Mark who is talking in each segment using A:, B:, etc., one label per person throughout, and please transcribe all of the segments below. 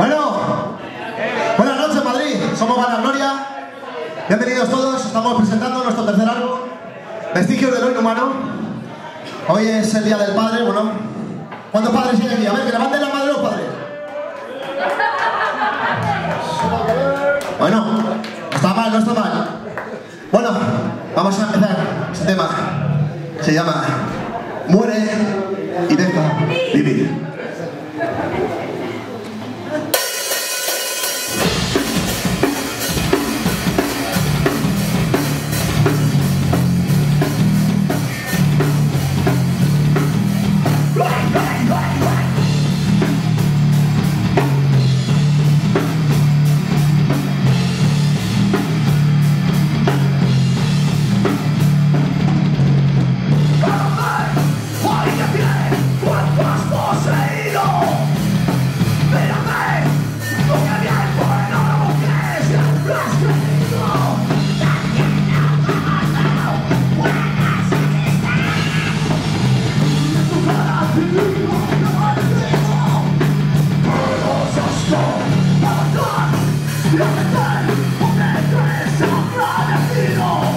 A: Bueno, buenas noches Madrid, somos Gloria. Bienvenidos todos, estamos presentando nuestro tercer álbum, Vestigios del Hoy Humano. Hoy es el Día del Padre, bueno. ¿Cuántos padres hay aquí? A ver, que levanten la madre los padres. Bueno, no está mal, no está mal. Bueno, vamos a empezar este tema. Se llama Muere y deja vivir.
B: Porque tú eres un agradecido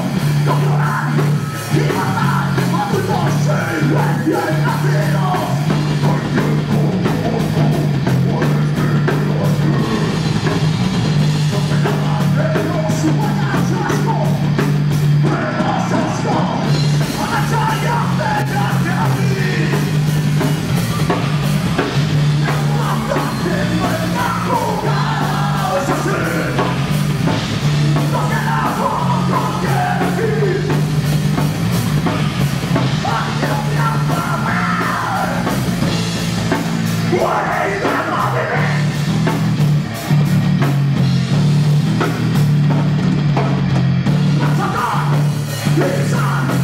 B: It's on.